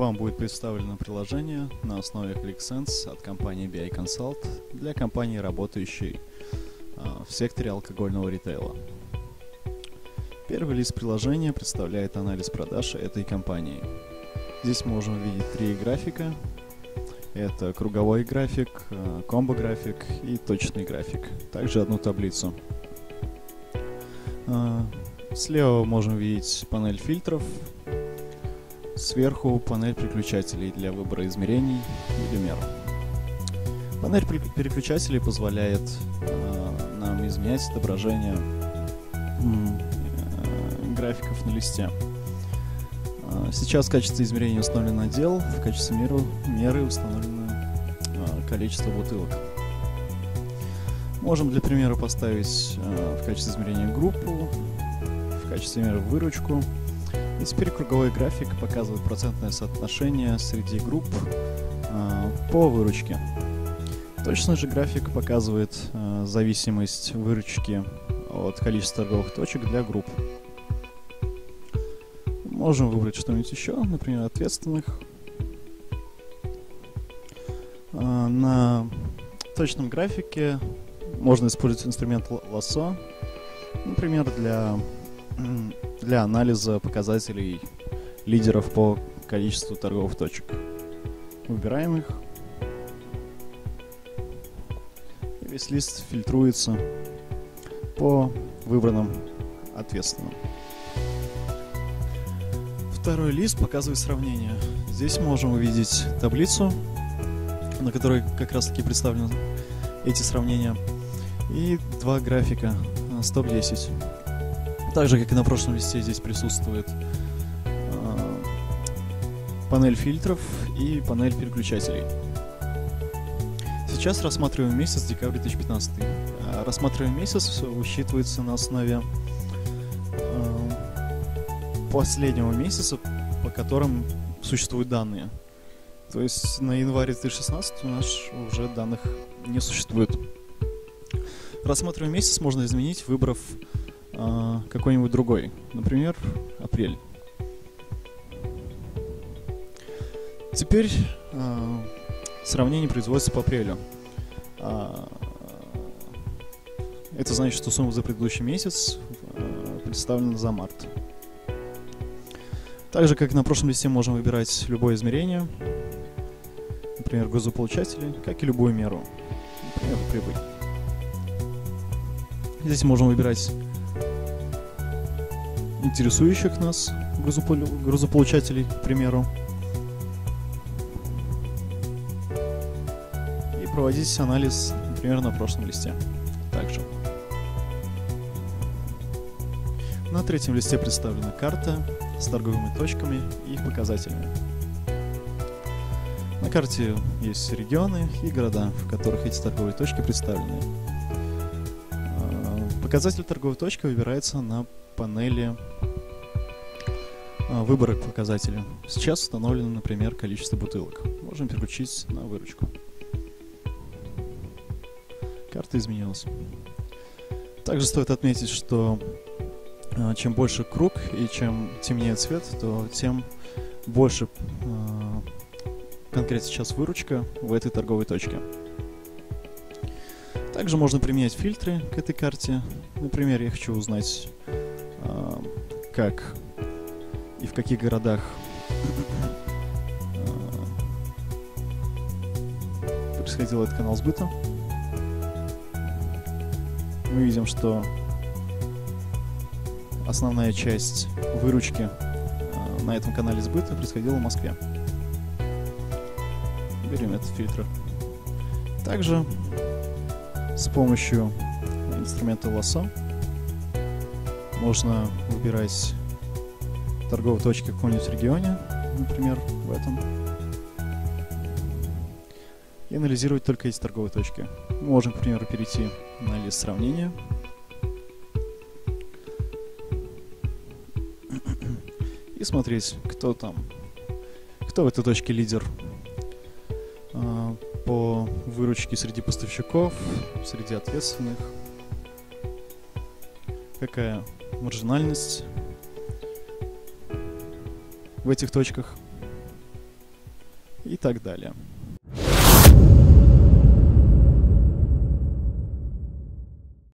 Вам будет представлено приложение на основе ClickSense от компании BI Consult для компании, работающей а, в секторе алкогольного ритейла. Первый лист приложения представляет анализ продаж этой компании. Здесь можем видеть три графика. Это круговой график, а, комбо-график и точный график. Также одну таблицу. А, слева можем видеть панель фильтров, Сверху панель переключателей для выбора измерений или мер. Панель переключателей позволяет э, нам изменять отображение э, графиков на листе. Э, сейчас в качестве измерения установлен отдел, в качестве меры, меры установлено э, количество бутылок. Можем для примера поставить э, в качестве измерения группу, в качестве меры выручку, и теперь круговой график показывает процентное соотношение среди групп э, по выручке. Точно же график показывает э, зависимость выручки от количества торговых точек для групп. Можем выбрать что-нибудь еще, например, ответственных. Э, на точном графике можно использовать инструмент лассо, например, для для анализа показателей лидеров по количеству торговых точек. Выбираем их. И весь лист фильтруется по выбранным ответственным. Второй лист показывает сравнение. Здесь можем увидеть таблицу, на которой как раз таки представлены эти сравнения, и два графика стоп-10. Так же, как и на прошлом листе, здесь присутствует э, панель фильтров и панель переключателей. Сейчас рассматриваем месяц декабрь 2015. А рассматриваем месяц учитывается на основе э, последнего месяца, по которым существуют данные. То есть на январе 2016 у нас уже данных не существует. Рассматриваем месяц можно изменить, выбрав а, какой-нибудь другой. Например, апрель. Теперь э, сравнение производится по апрелю. Э, это значит, что сумма за предыдущий месяц э, представлена за март. Так же, как на прошлом листе, можем выбирать любое измерение, например, газополучатели, как и любую меру, например, прибыль. Здесь можем выбирать интересующих нас грузополучателей, к примеру. И проводить анализ, например, на прошлом листе. Также. На третьем листе представлена карта с торговыми точками и их показателями. На карте есть регионы и города, в которых эти торговые точки представлены. А, показатель торговой точки выбирается на панели а, выбора к. Сейчас установлено, например, количество бутылок. Можем переключить на выручку. Карта изменилась. Также стоит отметить, что а, чем больше круг и чем темнее цвет, то тем больше а, конкретно сейчас выручка в этой торговой точке. Также можно применять фильтры к этой карте. Например, я хочу узнать как и в каких городах э, происходил этот канал сбыта. Мы видим, что основная часть выручки э, на этом канале сбыта происходила в Москве. Берем этот фильтр. Также с помощью инструмента лассо можно выбирать торговые точки в каком-нибудь регионе, например, в этом. И анализировать только эти торговые точки. Мы можем, к примеру, перейти на лист сравнения. И смотреть, кто там, кто в этой точке лидер а, по выручке среди поставщиков, среди ответственных, какая маржинальность в этих точках и так далее.